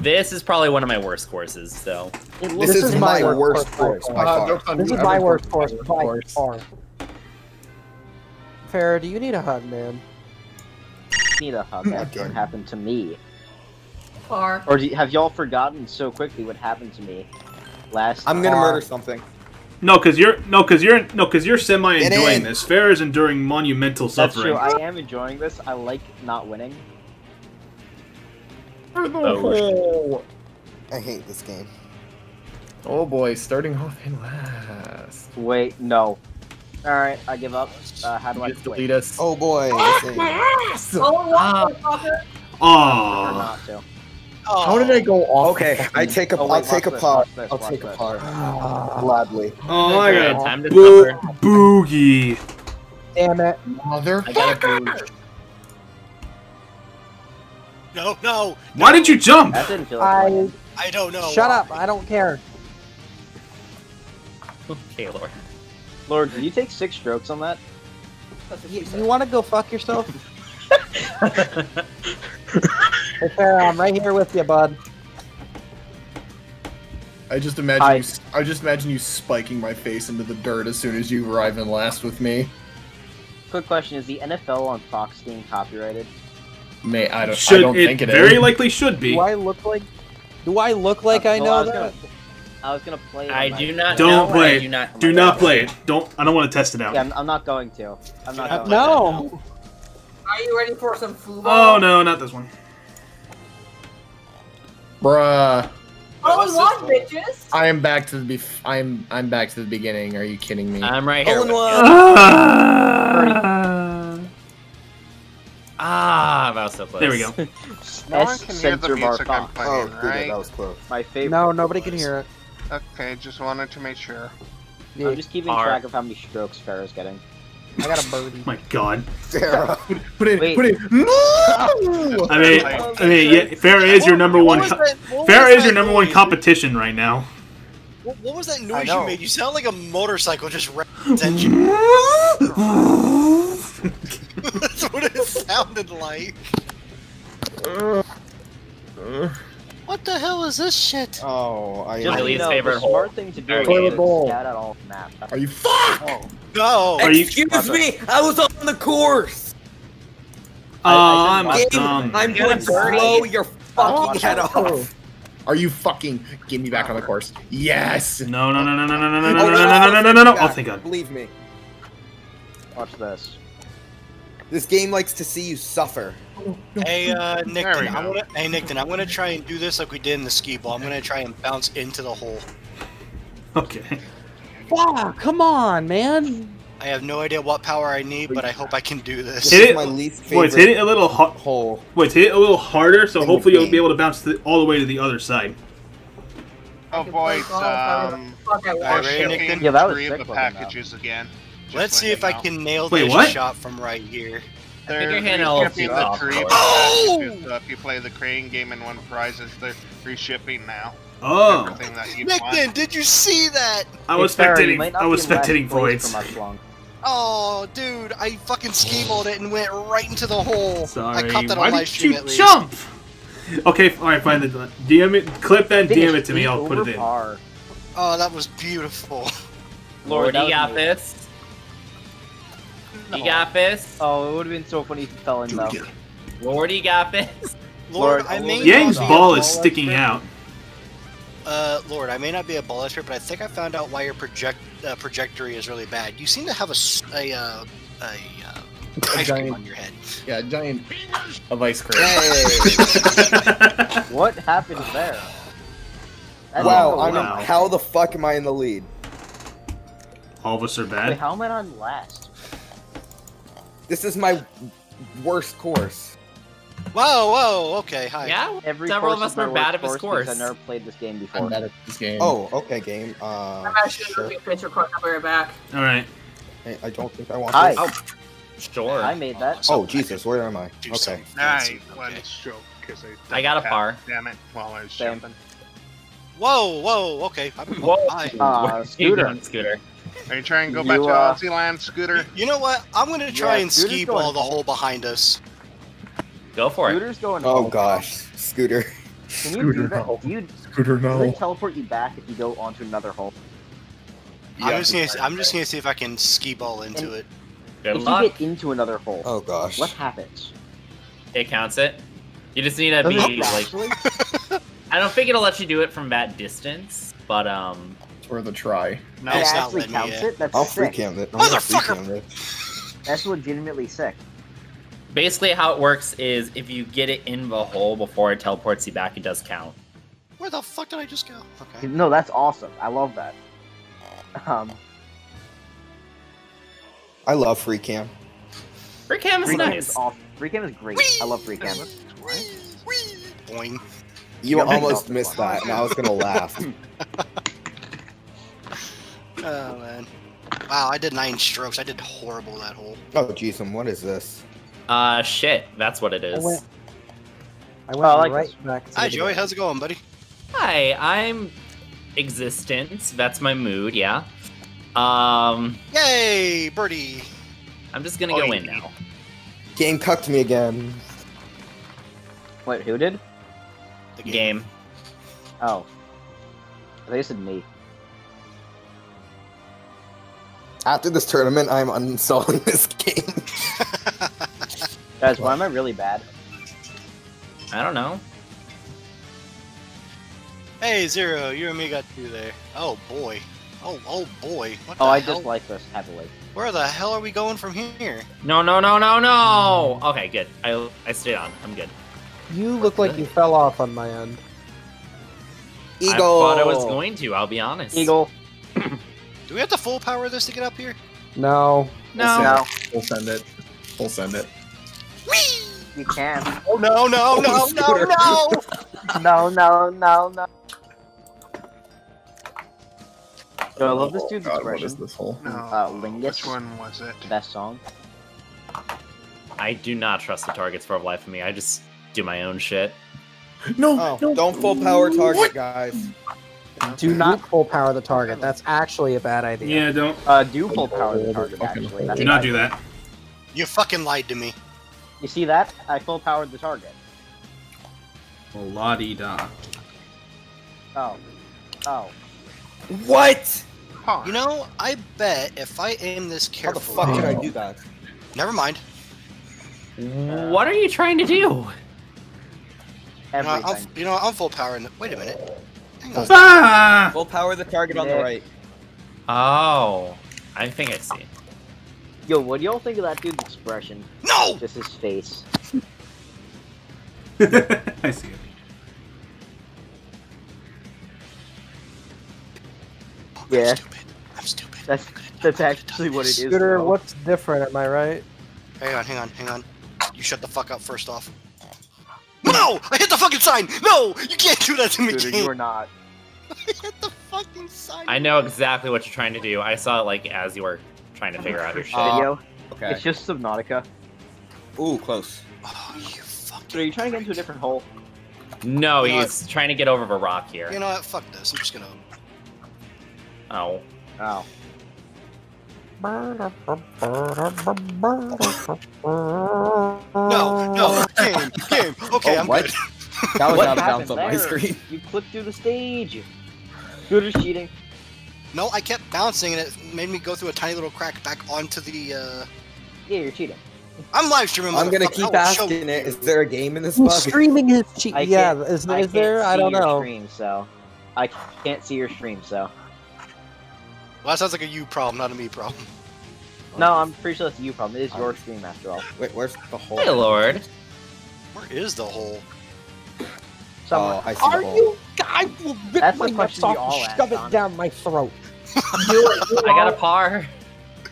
This is probably one of my worst courses. So This, is, my worst course by Uh, far. jokes This you, is my worst course course is by worst. far. Farrah, do you need a hug, man? need a hug. That didn't happen to me. Far. Or do you, have y'all forgotten so quickly what happened to me last? I'm gonna Uh, murder something. No, because you're no, because you're no, because you're semi enjoying this. Fair is enduring monumental That's suffering. true. I am enjoying this. I like not winning. Oh, I hate this game. Oh boy, starting off in last. Wait, no. All right, I give up. Uh, how do I Just delete us. Oh boy. Oh, this my ass! Oh, what, motherfucker? Or Aww. How did I go off? Okay, I take a. Oh, will take a part. I'll watch take a part. Ah, Gladly. Oh my Okay, god. time to Boo- suffer. boogie. damn it. Mother. No, no. Why did you jump? That didn't feel like I. I don't know. shut why. up. I don't care. Okay, Lord. Lord, did you take six strokes on that? You, you want to go fuck yourself? Hey, Farrah, I'm right here with you, bud. I just imagine Hi. you. s- I just imagine you spiking my face into the dirt as soon as you arrive in last with me. Quick question: Is the NFL on Fox being copyrighted? May I don't. Should I don't it, think it is. very likely should be. Do I look like? Do I look like I Uh, know well, was that? Gonna, I was gonna play. it I do not. Don't know, play I it. Do not. Do not play it. Don't. I don't want to test it out. Yeah, I'm, I'm not going to. I'm not going. to. No. Are you ready for some food? Oh no, not this one. Bruh. Oh, What's we bitches! I am back to the. Bef- I'm. I'm back to the beginning. Are you kidding me? I'm right here. Hole in with you. one. That was so close. There we go. No one can hear the music I'm Fox. Oh, playing, good. That was close. My favorite. No, nobody can hear it. Okay, just wanted to make sure. Yeah, I'm just keeping R. track of how many strokes Farrah's getting. I got a birdie. My God. Sarah. Put it. Wait. Put it. No. I mean, I mean, yeah, Fair is your number one. What was that- Fair is your that number one noise? competition right now. What, what was that noise you made? You sound like a motorcycle just rammed engine. That's what it sounded like. What the hell is this shit? Oh, I. Just so Really know, favorite the hole. smart thing to do Toilet is to bowl. scat out all the map. Are you fuck? Oh, No. Are you? Excuse me. I was on the course. Oh, I- I I'm dumb. I'm going to blow your fucking Watch head off. Are you fucking? Get me back on the course. Yes. No, no, no, no, no, no, no, no, no, Oh, no, no, no, no, no, no. Oh, thank God. Believe me, watch this. This game likes to see you suffer. Hey, uh, Nick, There we then I'm gonna, hey, Nick, then I'm gonna try and do this like we did in the skee ball. I'm gonna try and bounce into the hole. Okay. Wow, come on, man. I have no idea what power I need, but I hope I can do This this. Hit it- my least Wait, favorite hit it a little hot. hole. Wait, hit it a little harder, so hopefully you'll be able to bounce the, all the way to the other side. Oh boy, it's, um, I they're Alright, want Yeah, that was three of sick the looking, though. packages again. Just Let's see letting if I can nail Wait, this what? shot from right here. They're think you're handing a little reshipping the soft, three Lord. packages. Uh, if you play the crane game and won prizes, they're reshipping now. Oh, Everything that you Nick, then, did you see that? I was Hey, spectating. might not I was be in last spectating Voids. for much long. Oh, dude, I fucking ski balled it and went right into the hole. Sorry. I caught that Why on live did stream you at least. jump? Okay, all right, fine. Then DM it, clip that, Finish DM it to me. I'll put it in. par. Oh, that was beautiful. Lord, that you got this. You got this. Oh, it would have been so funny if you fell in though. Lord, you got this. Lord, Lord, I may Yang's not be a ball is sticking out. Uh, Lord, I may not be a ball expert, but I think I found out why your project uh, trajectory is really bad. You seem to have a s- a uh, a uh, ice cream giant- on your head. Yeah, a giant of ice cream. Hey. What happened there? That's wow, so I'm wow. how the fuck am I in the lead? All of us are Wait, bad. how am I on last? This is my worst course. Whoa, whoa, okay, hi. Yeah, Every several of course us is were bad at this because course. I've never played this game before. I'm before. bad at this game. Oh, okay, game. Uh, I'm actually sure. looking at picture quick. I'll be right back. All right. Hey, I don't think I want to. Hi. this. Sure. I made that. So Oh, I Jesus, where am I? Okay. something I fancy. one stroke because I. I got a double par. Damn it! While I was Same. jumping. Whoa, whoa, okay. I'm, Whoa. hi. Uh, Where you Scooter. going, Scooter. Are you trying to go You, back to uh, Aussie land, Scooter? You know what? I'm gonna try Yeah, and ski going ball the hole behind us. Go for it. Scooter's going Oh home. gosh, Scooter. Can you do Scooter, that? no. You Scooter, does no. it teleport you back if you go onto another hole? I'm Yeah. just gonna. I'm just gonna see if I can ski ball into it. Good if luck. you get into another hole, Oh gosh. what happens? It counts it. You just need to be like. I don't think it'll let you do it from that distance, but um, It's the try. No, it it's not actually letting me. counts yet. it. That's I'll sick. free cam it. I'm gonna free cam it. That's legitimately sick. basically how it works is if you get it in the hole before it teleports you back, it does count. Where the fuck did I just go? Okay. No, that's awesome. I love that. Um, I love free cam. Free cam is free cam nice. is awesome. Free cam is great. I love free cam. Boing. You Yeah, make almost missed fun. that, and I was gonna laugh. Oh man. Wow, I did nine strokes. I did horrible that hole. Oh jeez, and what is this? Uh, shit, that's what it is. I went, I went Oh, like right this. back to Hi Joey, how's it going, buddy? Hi, I'm existence. That's my mood. Yeah. Um, Yay, birdie. I'm just gonna Oh, go in now. Game cucked me again. Wait, who did? The Game. Oh, I think you said me. After this tournament, I'm uninstalling this game. Guys, why am I really bad? I don't know. Hey Zero, you and me got two there. Oh boy. Oh oh boy. What oh, the Oh, I hell? dislike this heavily. Where the hell are we going from here? No, no, no, no, no. Okay, good. I I stayed on. I'm good. You look like you fell off on my end. Eagle. I thought I was going to. I'll be honest. Eagle. Do we have to full power this to get up here? No. No. No, We'll send it. We'll send it. you can't. Oh no no no no Scooter. no! No, no, no, no. Yo, I love this Oh, dude's God, what is this hole? No. Uh, Lingus. Which one was it? Best song. I do not trust the targets for the life of me. I just do my own shit. No, Oh, no. don't full power target, guys. Do not full power the target. That's actually a bad idea. Yeah, don't Uh, do full power Oh, the target, actually. That's do not bad do idea. that. You fucking lied to me. You see that? I full powered the target. La di da. Oh. Oh. What? Huh. You know, I bet if I aim this carefully. How the carefully. fuck did I do that? Never mind. What are you trying to do? You know, I'm, you know, I'm full power. In Wait a minute. Hang on. Ah! Full power the target on the right. Oh, I think I see. Yo, what do y'all think of that dude's expression? No! Just his face. I see it. Yeah. I'm stupid. I'm stupid. That's I could've- that's actually what it this. is. Scooter, what's different? Am I right? Hang on, hang on, hang on. You shut the fuck up first off. No! I hit the fucking sign! No! You can't do that to me, Scooter, game! you are not. I hit the fucking sign! I know exactly what you're trying to do. I saw it like as you were trying to figure out your shit. Uh, Video. Okay. It's just Subnautica. Ooh, close. Oh, you fucking. So are you trying to get into a different hole? no, No, he's trying to get over the rock here. You know what? Fuck this. I'm just gonna. Oh. Oh. No, no, game, game. Okay, Oh, I'm what? good. That was What out of bounds on my screen. You clicked through the stage. Scooter's cheating. No, I kept bouncing and it made me go through a tiny little crack back onto the. uh... Yeah, you're cheating. I'm live streaming. I'm gonna keep I will show asking it. you. Is there a game in this bug? Streaming is cheap. I Yeah, can't- is, I is there? can't I see don't your know. Stream, so I can't see your stream, so Well, that sounds like a you problem, not a me problem. no, I'm pretty sure that's a you problem. It is your um, stream after all. Wait, where's the hole? Hey, Lord. Where is the hole? Somewhere. Oh, I see Are the hole. you? I will rip That's my question nuts off and shove it Don. down my throat. Do it. You I got a par.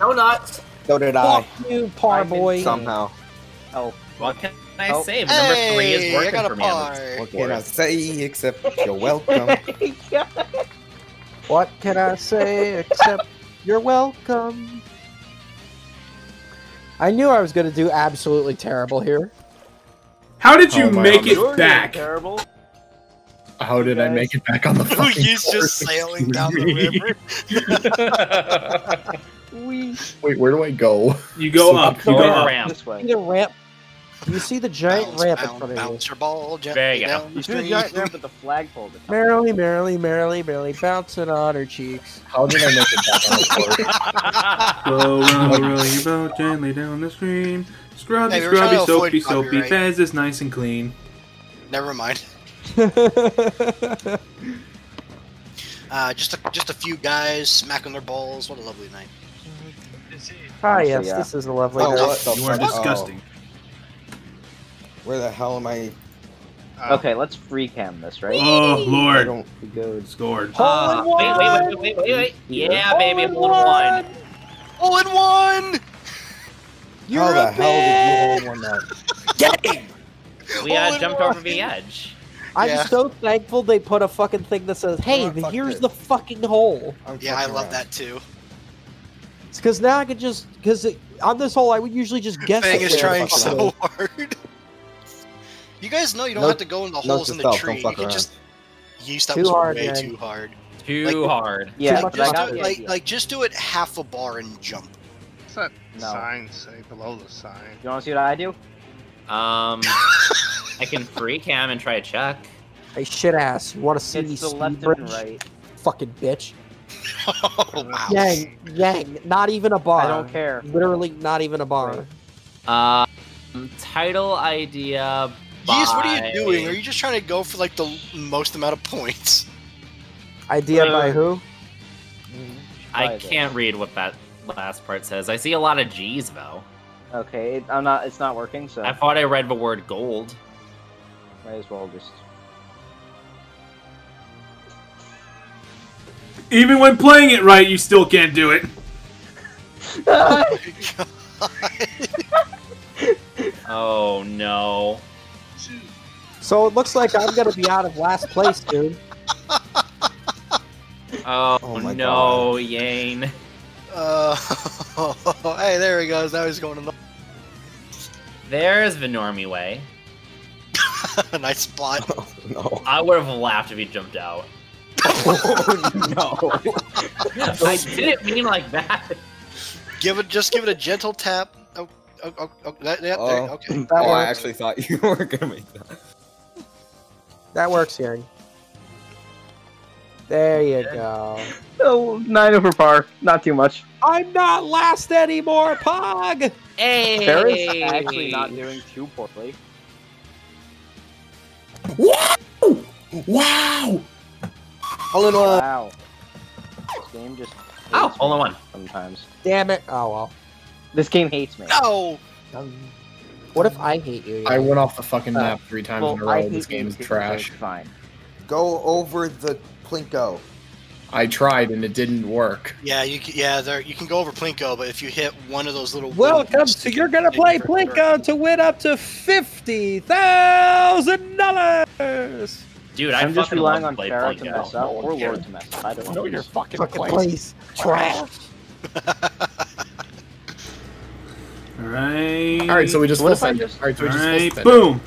No nuts. So did I. You, par boy. Somehow. Oh, What can I Oh. say? But Number three is Hey, I working got for a me. on par. this What can I say except you're welcome? What can I say except you're welcome? I knew I was going to do absolutely terrible here. How did you Oh make God. it You're back? Terrible. How did I make it back on the fucking He's just sailing down the river. Wait, where do I go? You go So up. You go Go up. ramp. this way. Either ramp. You see the giant bounce, ramp in front of you. bounce your ball gently There you go. down the You see the giant ramp with the flagpole. the. Merrily, merrily, merrily, merrily, bouncing on her cheeks. How did I make it back on the court? Go round, roll your boat gently down the stream. Scrubby, Hey, we were trying scrubby, soapy, soapy. copyright. Fez is nice and clean. Never mind. Uh, just a, just a few guys smacking their balls. What a lovely night. Ah, yes, yeah. this is a lovely Oh, night. You are disgusting. Oh, where the hell am I? Uh, Okay, let's free cam this, right? Oh, I Lord. don't. Go. Scored. Uh, wait, wait, wait, wait, wait, wait. Yeah, baby, a in one. All in one. how the hell did you hold one that? We uh, All in jumped one. over the edge. I'm Yeah. so thankful they put a fucking thing that says, "Hey, Oh, here's it. the fucking hole." I'm Yeah, I love around. that too. It's because now I could just because on this hole I would usually just guess. Fang it is where the trying so hard. You guys know you don't Note- have to go in the holes in the self, tree. don't You can around. just use that Too was hard, way man. too hard. Too Like- hard. Yeah, like, just do, the like, like just do it half a bar and jump. What's that No. sign say below the sign? You want to see what I do? Um, I can free cam and try to chuck. Hey, shit ass! You want to see me It's the left bridge? and right. Fucking bitch! oh wow. Yang, yang, not even a bar. I don't care. Literally, not even a bar. Um, title idea. Yes, what are you doing? Are you just trying to go for like the most amount of points? Idea Uh, by who? I Try can't read what that last part says. I see a lot of G's though. Okay, I'm not. It's not working, so I thought I read the word gold. might as well just. Even when playing it right, you still can't do it. Oh no. So it looks like I'm gonna be out of last place, dude. Oh, Oh my no, Yane. Uh, hey, there he goes. Now he's going in There's the normie way. nice spot. Oh, no. I would have laughed if he jumped out. Oh, no. I didn't mean like that. Give it, just give it a gentle tap. Oh, oh, oh, oh that, yep, there, Oh. okay. That oh, I actually thought you were gonna make that. That works, Yang. There you go. Oh, nine over par. Not too much. I'm not last anymore, Pog. Hey! Ferris actually not doing too poorly. Wow! All in one. Wow. This game just. Oh, hates only one. Sometimes. Damn it. Oh well. This game hates me. No. Um, what if I hate you? I went off the fucking map three times in a row. This game is trash. Fine. Go over the plinko. I tried and it didn't work. Yeah, you can, yeah, there you can go over Plinko, but if you hit one of those little Welcome wooden to you're gonna play Plinko to win up to fifty thousand dollars. Dude, I I'm just relying on play Farrah to mess up or Lord to mess up. I don't know. your fucking Fucking place. Trash. Alright. All right, so we just What full if I send just- All right, so we just full Alright, send it. boom.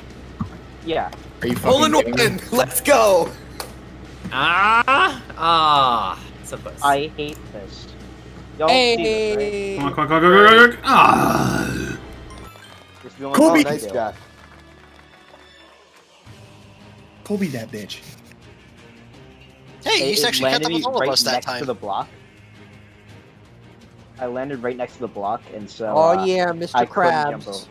Yeah. Are you All in fucking kidding one. Let's go. Ah! Ah! So close. I hate this. Y'all see this, right? Come on, come on, come on, come on, come on. Ah. This is the only thing I nice do. Kobe that bitch. Hey, It- you it actually kept landed up with all of right us that next time. to the block. I landed right next to the block, and so. Oh uh, yeah, I Mr. couldn't jump Krabs.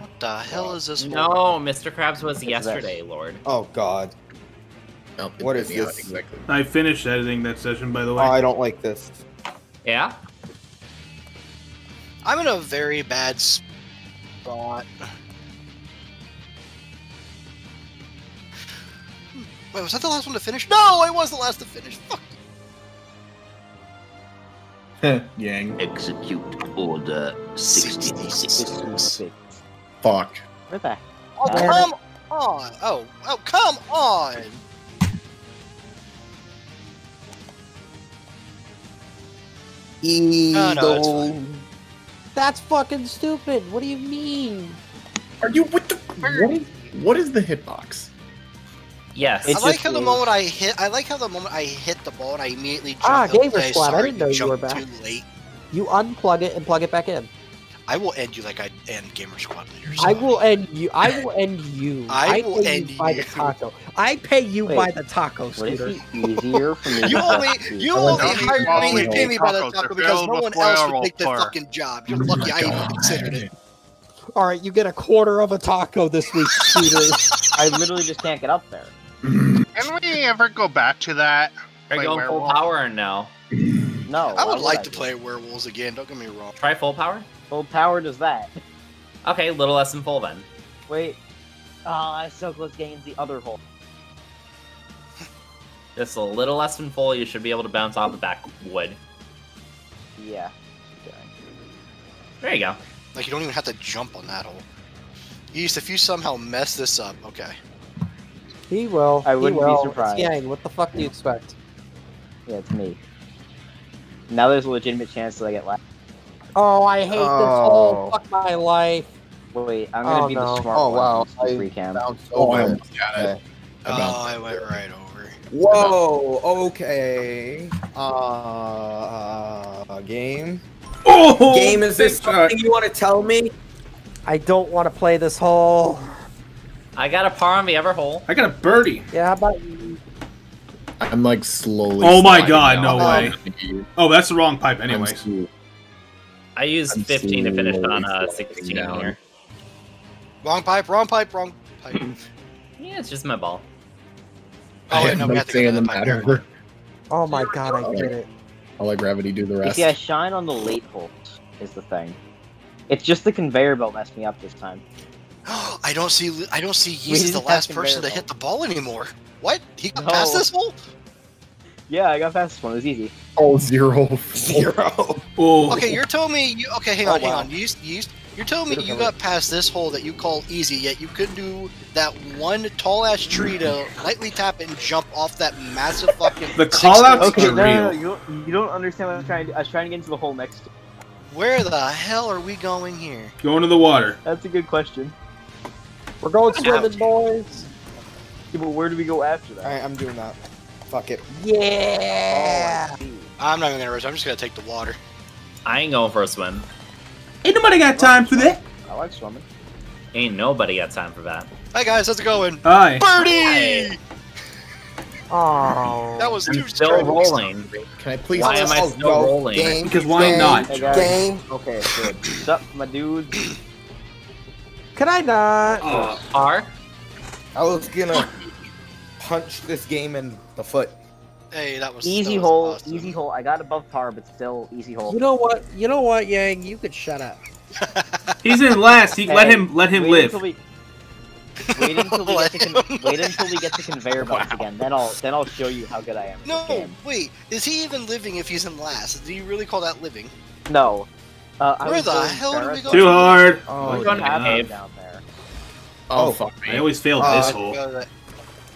What the hell is this? no, Mr. Krabs was What's yesterday, this? Lord. Oh God. No, What it is did me out, this? Exactly. I finished editing that session, by the way. Oh, way. I don't like this. Yeah? I'm in a very bad spot. Wait, was that the last one to finish? No, I was the last to finish. Fuck. Yang. Execute Order 66. Six. Fuck. Where the? Oh, come on. Oh, oh, come on. Eagle. no, it's. That's fucking stupid. What do you mean? Are you what the what is, what is the hitbox? Yes. It's I like just how the moment I hit. I like how the moment I hit the ball and I immediately jump. Ah, out gamer squad, I didn't know you were back." Too late. You unplug it and plug it back in. I will end you like I end Gamer Squad leaders. I will end you. I will end you. I will pay end you by you. the taco. I pay you Wait, by the taco, Would Scooter. easier for me? You only you only Don't hired me and pay me by the taco because no one else would take the fucking job. You're lucky I even considered it. All right, you get a quarter of a taco this week, Scooter. I literally just can't get up there. Can we ever go back to that? Are you Play going full power or no? No. I would like I to play werewolves again. Don't get me wrong. Try full power? Full power does that. Okay, little less than full then. Wait. Oh, that's so close getting the other hole. Just a little less than full, you should be able to bounce off the back wood. Yeah. Okay. There you go. Like you don't even have to jump on that hole. Yeast, if you somehow mess this up, okay. He will. I he wouldn't be surprised. It's Yang, what the fuck do you expect? Yeah, it's me. Now there's a legitimate chance that I get last. Oh, I hate this Oh. whole fuck my life. Wait, I'm gonna Oh, be no. the smart Oh, one. wow. since it's free cam. So Oh, I good. almost got it. Oh, I went right over. Oh, Whoa. Okay. Uh, game. Oh, Game, is this something you want to tell me? I don't want to play this hole. I got a par on the ever hole. I got a birdie. Yeah, how about you? I'm like slowly. Oh my God, now. no way. Oh, that's the wrong pipe, I'm anyways. I used I'm 15 to finish on uh, 16 down. here. Wrong pipe, wrong pipe, wrong pipe. Yeah, it's just my ball. Oh, I wait, no, no we have to say go to the the matter. Oh my god, I get it. I'll let gravity do the rest. Yeah, shine on the late holes. Is the thing. It's just the conveyor belt messed me up this time. I don't see I don't see Yeast as the last person to hit the ball anymore. What? He got No. past this hole? Yeah, I got past this one. It was easy. Oh, zero. Zero. Oh, Okay, you're telling me you okay, hang Oh, on, hang wow. on. Yeast, Yeast, you're telling me Could've you covered. got past this hole that you call easy, yet you couldn't do that one tall ass tree to lightly tap and jump off that massive fucking The six call-outs foot- Okay, are no, no, no, real. you don't, you don't understand what I'm trying to. I was trying to get into the hole next to Where the hell are we going here? going to the water. That's a good question. We're going swimming, boys. Yeah, but where do we go after that? Alright, I'm doing that. Fuck it. Yeah. Oh, I see. I'm not even gonna rush, I'm just gonna take the water. I ain't going for a swim. Ain't nobody got time for that. I like swimming. Ain't nobody got time for that. Hi guys, how's it going? Hi. Birdie! Oh. That was I'm still strikes. rolling. Can I please? Why am I still rolling? Game. Because why game, not? Hey, guys. Game. Okay, good. What's up, my dude? Can I not? Uh, oh, Par? I was gonna punch this game in the foot. Hey, that was Easy that was hole, awesome. easy hole. I got above par, but still easy hole. You know what? You know what, Yang? You could shut up. he's in last. He, let him let him wait live. Until we, wait until we get to con- Let him wait until we get to conveyor belts again. Then I'll then I'll show you how good I am. No, wait. Is he even living if he's in last? Do you really call that living? No. Uh, Where the going hell did we Ferris go? Too hard. Oh, There's going to cabin cave. down there. Oh, Oh. fuck I always failed Uh, this We had to hole. to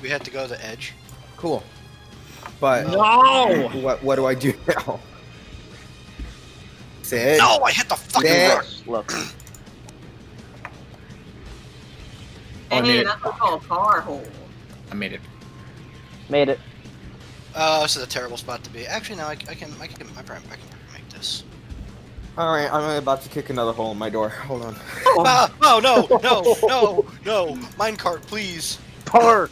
We had to go to the edge. cool. But No! what what do I do now? Sit. No, I hit the fucking Yeah. rock. Look, Oh, I made Hey, it. that's what's called a par hole. I made it. made it. Oh, this is a terrible spot to be. Actually, no, I, I can, I can, I probably, I can make this. All right, I'm about to kick another hole in my door. Hold on. Ah, oh no, no, no, no! Minecart, please. Par.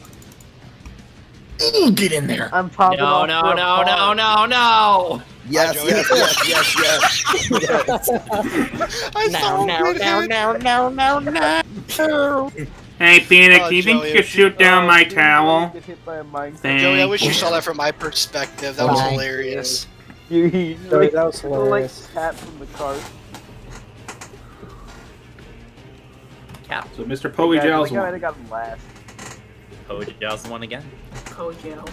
Ooh, get in there. I'm popping No, off no, for a no, no, no, no! Yes, Joey. yes, yes, yes, yes. I saw No, him no, hit. no, no, no, no, no. Hey, Phoenix, Oh, do you think Joey, you could if shoot down my towel? Get hit by a mine. Thank Joey, I wish you you. saw that from my perspective. That was Thank hilarious. You, you Sorry, like, that was like hilarious. tap from the cart. Cap. So Mr. Guys, Poggyjal's I think I won. got him last. Hoja's one again. Code gels.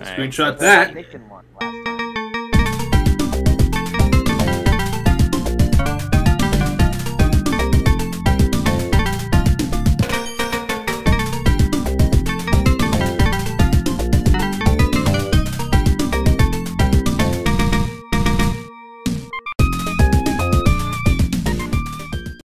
Alright. Screenshot that. Nick won last.